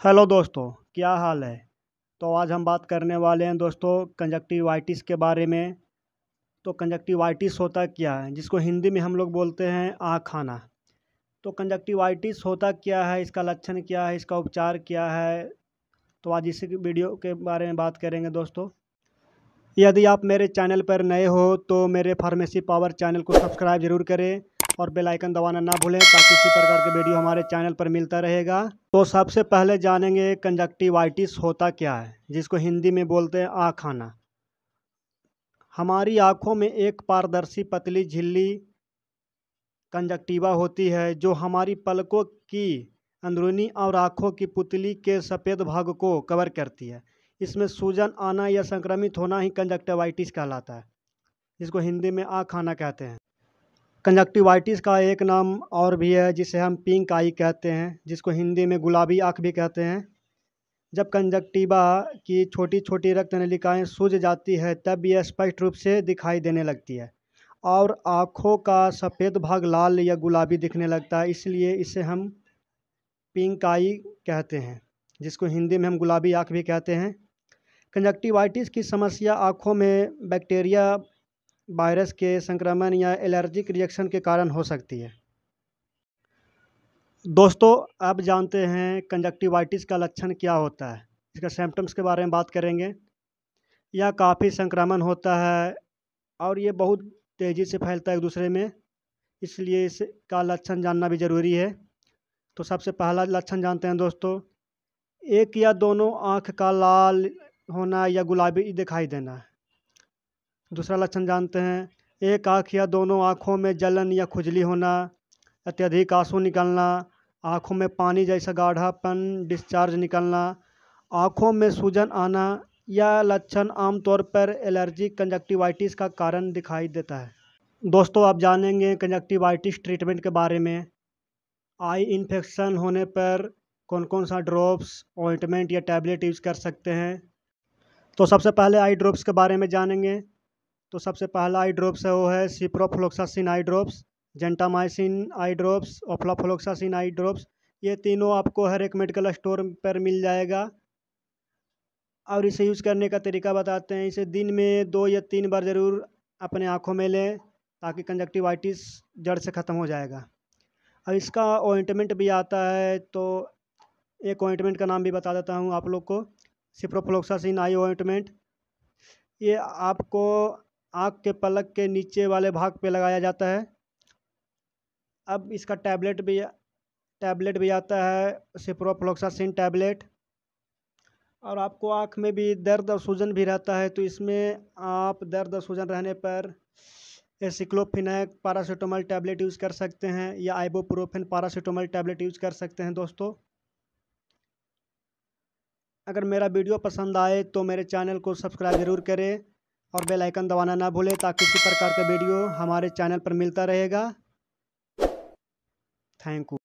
Hello दोस्तों, क्या हाल है? तो आज हम बात करने वाले हैं दोस्तों कंजक्टिवाइटिस के बारे में। तो कंजक्टिवाइटिस होता क्या है? जिसको हिंदी में हम लोग बोलते हैं आँख खाना तो कंजक्टिवाइटिस होता क्या है? इसका लक्षण क्या है? इसका उपचार क्या है? तो आज इसी वीडियो के बारे में बात करेंगे दोस्तों। यदि आप मेरे चैनल पर नए हो तो मेरे फार्मेसी पावर चैनल को सब्सक्राइब ज़रूर करें। और बेल आइकन दबाना ना भूलें, ताकि इसी प्रकार के वीडियो हमारे चैनल पर मिलता रहेगा। तो सबसे पहले जानेंगे कंजक्टिवाइटिस होता क्या है, जिसको हिंदी में बोलते हैं आँख आना। हमारी आँखों में एक पारदर्शी पतली झिल्ली कंजक्टिवा होती है, जो हमारी पलकों की अंदरूनी और आँखों की पुतली के सफ़ेद भाग को कवर करती है। इसमें सूजन, आना या संक्रमित होना ही कंजक्टिवाइटिस कहलाता है, जिसको हिंदी में आँख आना कहते हैं। कंजक्टिवाइटिस का एक नाम और भी है, जिसे हम पिंक आई कहते हैं, जिसको हिंदी में गुलाबी आँख भी कहते हैं। जब कंजक्टिवा की छोटी छोटी रक्त नलिकाएँ सूज जाती है, तब यह स्पष्ट रूप से दिखाई देने लगती है और आँखों का सफ़ेद भाग लाल या गुलाबी दिखने लगता है, इसलिए इसे हम पिंक आई कहते हैं, जिसको हिंदी में हम गुलाबी आँख भी कहते हैं। कंजक्टिवाइटिस की समस्या आँखों में बैक्टीरिया वायरस के संक्रमण या एलर्जिक रिएक्शन के कारण हो सकती है। दोस्तों, आप जानते हैं कंजक्टिवाइटिस का लक्षण क्या होता है। इसका सिम्टम्स के बारे में बात करेंगे। यह काफ़ी संक्रमण होता है और ये बहुत तेज़ी से फैलता है एक दूसरे में। इसलिए इसका लक्षण जानना भी ज़रूरी है। तो सबसे पहला लक्षण जानते हैं दोस्तों। एक या दोनों आँख का लाल होना या गुलाबी दिखाई देना। है दूसरा लक्षण जानते हैं, एक आँख या दोनों आँखों में जलन या खुजली होना, अत्यधिक आँसू निकलना, आँखों में पानी जैसा गाढ़ापन डिस्चार्ज निकलना, आँखों में सूजन आना यह लक्षण आमतौर पर एलर्जी कंजक्टिवाइटिस का कारण दिखाई देता है। दोस्तों, आप जानेंगे कंजक्टिवाइटिस ट्रीटमेंट के बारे में। आई इन्फेक्शन होने पर कौन कौन सा ड्रॉप्स ऑइंटमेंट या टैबलेट यूज़ कर सकते हैं? तो सबसे पहले आई ड्रॉप्स के बारे में जानेंगे। तो सबसे पहला आई ड्रॉप्स है, वो है ciprofloxacin eye drops gentamicin eye drops ofloxacin eye drops ये तीनों आपको हर एक मेडिकल स्टोर पर मिल जाएगा। और इसे यूज़ करने का तरीका बताते हैं, इसे दिन में दो या तीन बार ज़रूर अपने आँखों में लें, ताकि कंजक्टिवाइटिस जड़ से ख़त्म हो जाएगा। और इसका ऑइंटमेंट भी आता है तो एक ऑइंटमेंट का नाम भी बता देता हूँ आप लोग को, सिप्रोफ्लोक्सासिन आई ऑइंटमेंट। ये आपको आँख के पलक के नीचे वाले भाग पे लगाया जाता है। अब इसका टैबलेट भी टैबलेट भी आता है सिप्रोफ्लोक्सासिन टैबलेट और आपको आँख में भी दर्द और सूजन भी रहता है तो इसमें आप दर्द और सूजन रहने पर एसिक्लोफिनैक पारासीटामोल टैबलेट यूज़ कर सकते हैं, या आइबोप्रोफेन पारासीटामोल टैबलेट यूज़ कर सकते हैं दोस्तों। अगर मेरा वीडियो पसंद आए तो मेरे चैनल को सब्सक्राइब ज़रूर करें। और बेल आइकन दबाना ना भूलें ताकि किसी प्रकार का वीडियो हमारे चैनल पर मिलता रहेगा। Thank you.